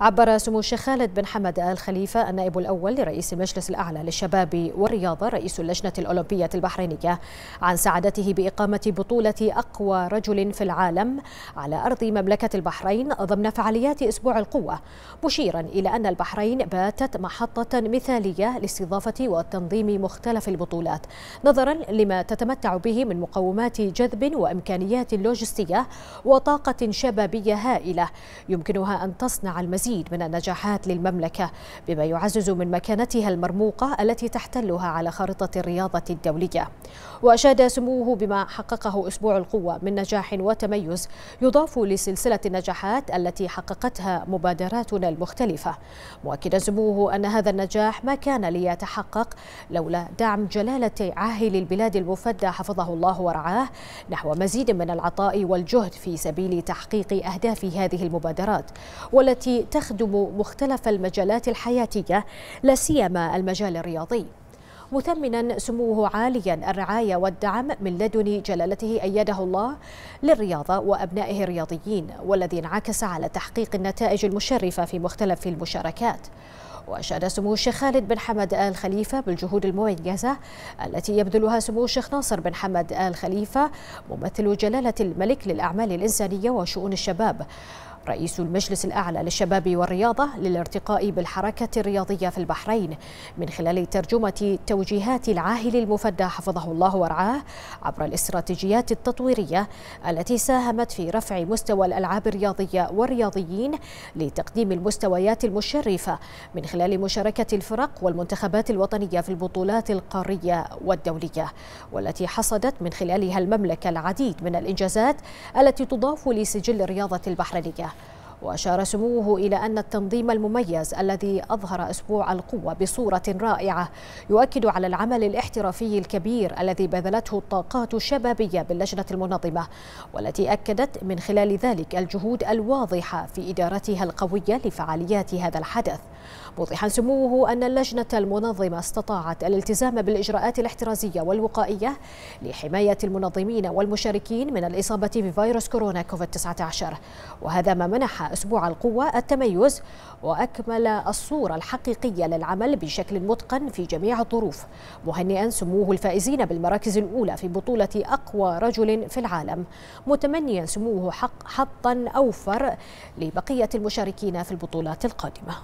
عبر سمو الشيخ خالد بن حمد آل خليفة النائب الأول لرئيس المجلس الأعلى للشباب والرياضة رئيس اللجنة الأولمبية البحرينية عن سعادته بإقامة بطولة أقوى رجل في العالم على أرض مملكة البحرين ضمن فعاليات أسبوع القوة مشيرا إلى أن البحرين باتت محطة مثالية لاستضافة وتنظيم مختلف البطولات نظرا لما تتمتع به من مقومات جذب وإمكانيات لوجستية وطاقة شبابية هائلة يمكنها أن تصنع المزيد المزيد من النجاحات للمملكة بما يعزز من مكانتها المرموقة التي تحتلها على خارطة الرياضة الدولية. وأشاد سموه بما حققه أسبوع القوة من نجاح وتميز يضاف لسلسلة النجاحات التي حققتها مبادراتنا المختلفة. مؤكدا سموه أن هذا النجاح ما كان ليتحقق لولا دعم جلالة عاهل البلاد المفدى حفظه الله ورعاه نحو مزيد من العطاء والجهد في سبيل تحقيق أهداف هذه المبادرات والتي تخدم مختلف المجالات الحياتية لا سيما المجال الرياضي. مثمنا سموه عاليا الرعاية والدعم من لدن جلالته أيده الله للرياضة وأبنائه الرياضيين والذي انعكس على تحقيق النتائج المشرفة في مختلف المشاركات. وأشاد سمو الشيخ خالد بن حمد آل خليفة بالجهود المميزة التي يبذلها سمو الشيخ ناصر بن حمد آل خليفة ممثل جلالة الملك للأعمال الإنسانية وشؤون الشباب. رئيس المجلس الأعلى للشباب والرياضة للارتقاء بالحركة الرياضية في البحرين من خلال ترجمة توجيهات العاهل المفدى حفظه الله ورعاه عبر الاستراتيجيات التطويرية التي ساهمت في رفع مستوى الألعاب الرياضية والرياضيين لتقديم المستويات المشرفة من خلال مشاركة الفرق والمنتخبات الوطنية في البطولات القارية والدولية والتي حصدت من خلالها المملكة العديد من الإنجازات التي تضاف لسجل الرياضة البحرينية. وأشار سموه إلى أن التنظيم المميز الذي أظهر أسبوع القوة بصورة رائعة يؤكد على العمل الاحترافي الكبير الذي بذلته الطاقات الشبابية باللجنة المنظمة والتي أكدت من خلال ذلك الجهود الواضحة في إدارتها القوية لفعاليات هذا الحدث. موضحا سموه أن اللجنة المنظمة استطاعت الالتزام بالإجراءات الاحترازية والوقائية لحماية المنظمين والمشاركين من الإصابة بفيروس كورونا كوفيد 19 وهذا ما منح أسبوع القوة التميز وأكمل الصورة الحقيقية للعمل بشكل متقن في جميع الظروف مهنئا سموه الفائزين بالمراكز الأولى في بطولة أقوى رجل في العالم. متمنيا سموه حق حظا أوفر لبقية المشاركين في البطولات القادمة.